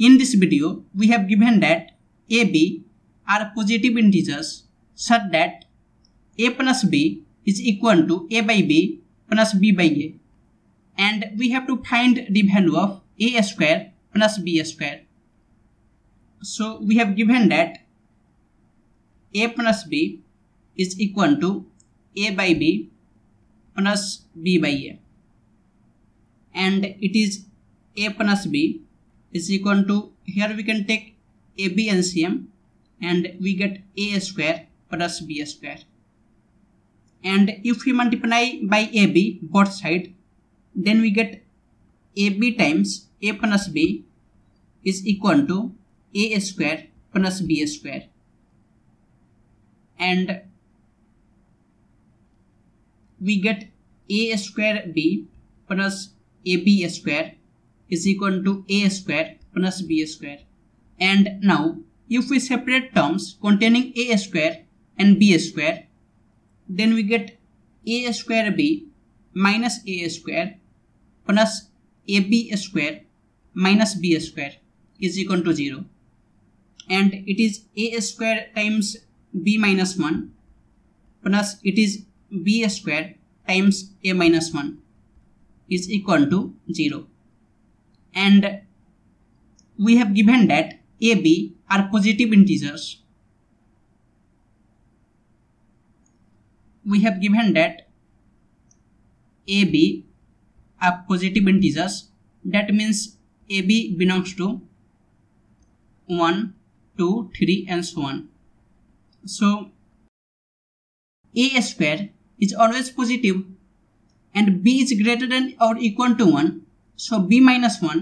In this video, we have given that a, b are positive integers such that a plus b is equal to a by b plus b by a. And we have to find the value of a square plus b square. So we have given that a plus b is equal to a by b plus b by a and it is a plus b is equal to here we can take ab and CM and we get a square plus b square. And if we multiply by ab both side then we get ab times a plus b is equal to a square plus b square. And we get a square b plus ab square is equal to a square plus b square. And now, if we separate terms containing a square and b square, then we get a square b minus a square plus ab square minus b square is equal to 0 and it is a square times b minus 1 plus it is b square times a minus 1 is equal to 0 and we have given that a b are positive integers. We have given that a b are positive integers. That means a b belongs to 1 2 3 and so on. So a square is always positive and b is greater than or equal to 1 so b minus 1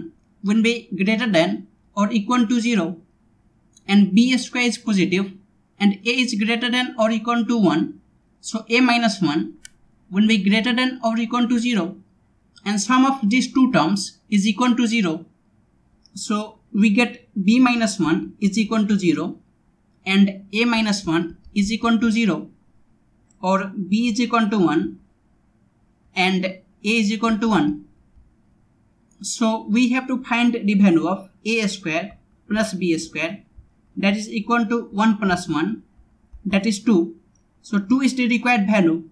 will be greater than or equal to 0 and b square is positive and a is greater than or equal to 1 so a minus 1 will be greater than or equal to 0 and sum of these two terms is equal to 0 so we get b minus 1 is equal to 0 and a minus 1 is equal to 0 or b is equal to 1 and a is equal to 1. So we have to find the value of a square plus b square. That is equal to 1 plus 1 that is 2. So 2 is the required value